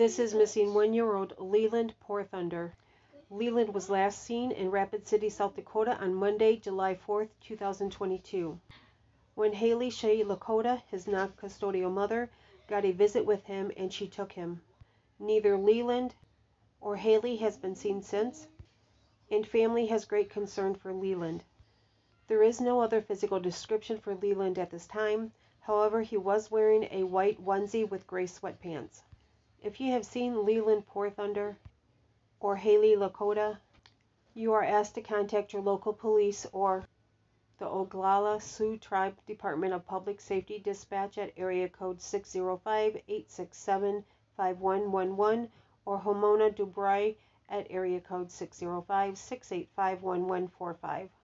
This is missing one-year-old Leland Thunder. Leland was last seen in Rapid City, South Dakota on Monday, July 4, 2022. When Haley Shea Lakota, his non-custodial mother, got a visit with him and she took him. Neither Leland or Haley has been seen since, and family has great concern for Leland. There is no other physical description for Leland at this time, however, he was wearing a white onesie with gray sweatpants. If you have seen Leland Poor Thunder or Haley Lakota, you are asked to contact your local police or the Oglala Sioux Tribe Department of Public Safety Dispatch at area code 605-867-5111 or Homona Dubray at area code 605-685-1145.